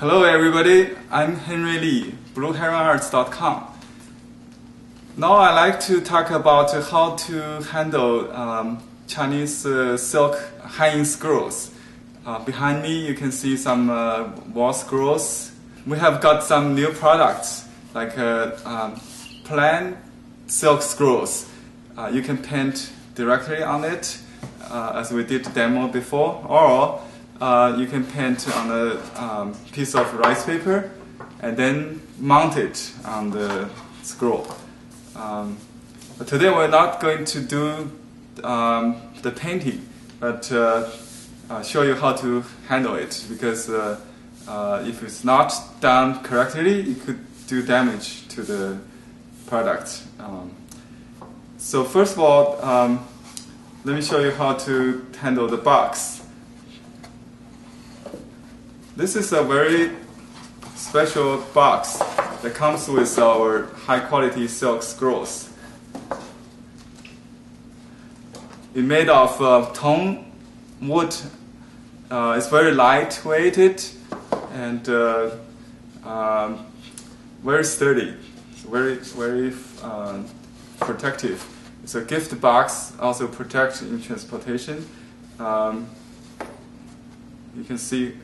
Hello everybody, I'm Henry Li, BlueHeronArts.com. Now I'd like to talk about how to handle um, Chinese uh, silk hanging scrolls. Uh, behind me you can see some uh, wall scrolls. We have got some new products like uh, um, plain silk scrolls. Uh, you can paint directly on it uh, as we did demo before or uh, you can paint on a um, piece of rice paper and then mount it on the scroll. Um, today we're not going to do um, the painting, but uh, uh, show you how to handle it because uh, uh, if it's not done correctly, it could do damage to the product. Um, so first of all, um, let me show you how to handle the box. This is a very special box that comes with our high quality silk scrolls. It's made of uh, tung wood. Uh, it's very lightweighted and uh, um, very sturdy. It's very very uh, protective. It's a gift box, also protects in transportation. Um, you can see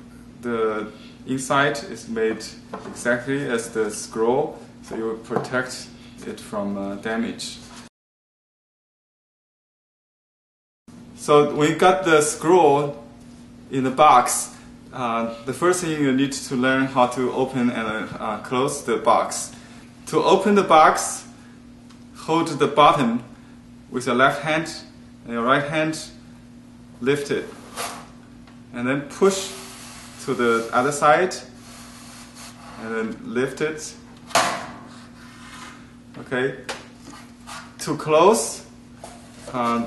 the inside is made exactly as the scroll, so you protect it from uh, damage. So when you got the scroll in the box, uh, the first thing you need to learn how to open and uh, close the box. To open the box, hold the bottom with your left hand and your right hand, lift it, and then push to the other side and then lift it. Okay. too close, um,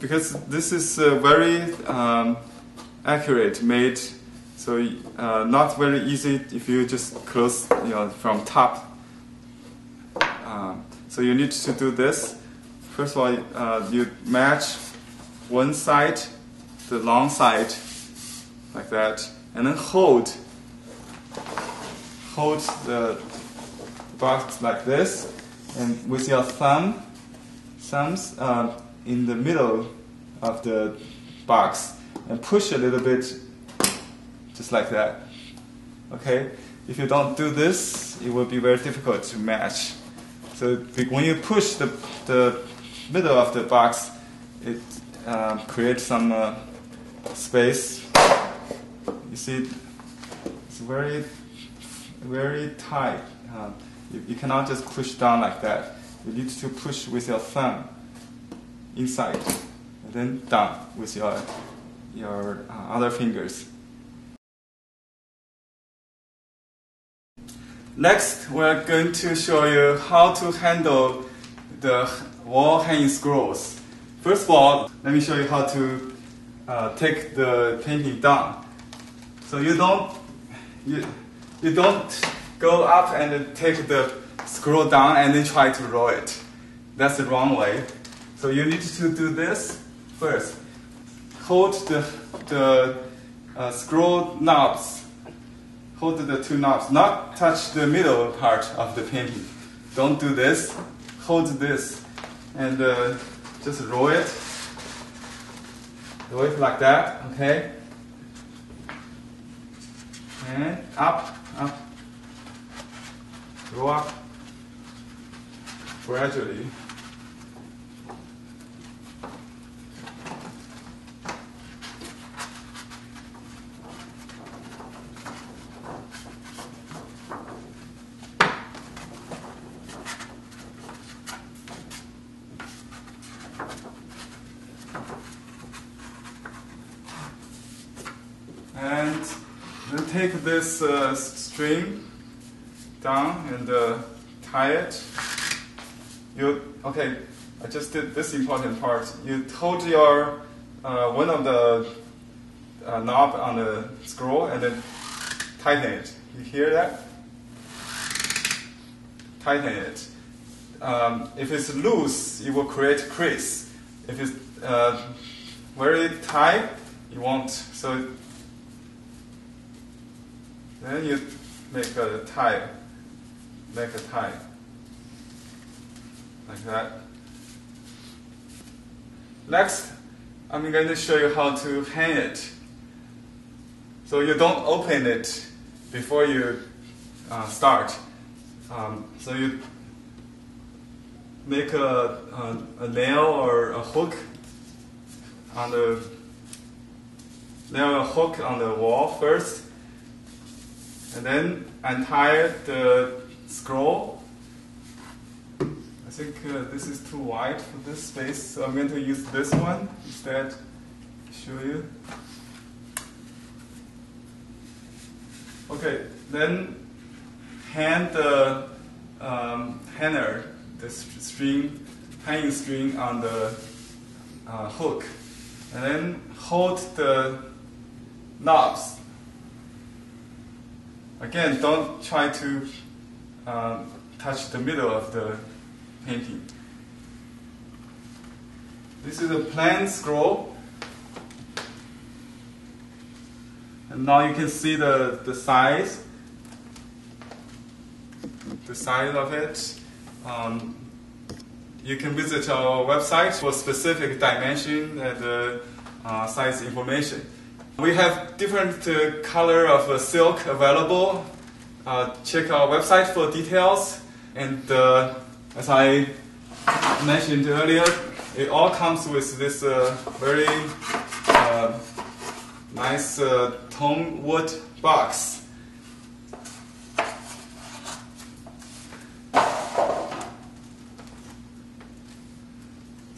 because this is uh, very um, accurate made, so uh, not very easy if you just close you know from top. Um, so you need to do this. First of all, uh, you match one side, the long side like that, and then hold, hold the box like this, and with your thumb, thumbs uh, in the middle of the box, and push a little bit, just like that. Okay, if you don't do this, it will be very difficult to match. So when you push the, the middle of the box, it uh, creates some uh, space see, it's very, very tight. Uh, you, you, cannot just push down like that. You need to push with your thumb inside, and then down with your your uh, other fingers. Next, we're going to show you how to handle the wall hanging scrolls. First of all, let me show you how to uh, take the painting down. So you don't you you don't go up and take the scroll down and then try to roll it. That's the wrong way. So you need to do this first. Hold the the uh, scroll knobs. Hold the two knobs. Not touch the middle part of the painting. Don't do this. Hold this and uh, just roll it. Roll it like that. Okay and up, up, go up. Gradually. And take this uh, string down and uh, tie it. You okay? I just did this important part. You hold your uh, one of the uh, knob on the scroll and then tighten it. You hear that? Tighten it. Um, if it's loose, it will create crease. If it's uh, very tight, you won't. So Then you make a tie, make a tie, like that. Next, I'm going to show you how to hang it. So you don't open it before you uh, start. Um, so you make a, a, a, nail or a hook on the nail a hook on the wall first, and then untie the scroll. I think uh, this is too wide for this space, so I'm going to use this one instead. Show you. Okay, then hand the um, hanger, the string, hanging string on the uh, hook, and then hold the knobs. Again, don't try to um, touch the middle of the painting. This is a plain scroll And now you can see the, the size, the size of it. Um, you can visit our website for specific dimension and uh, uh, size information. We have different uh, color of uh, silk available. Uh, check our website for details. And uh, as I mentioned earlier, it all comes with this very nice uh, tung wood box.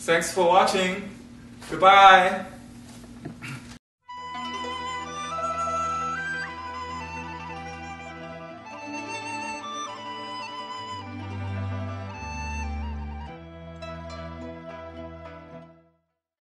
Thanks for watching. Goodbye.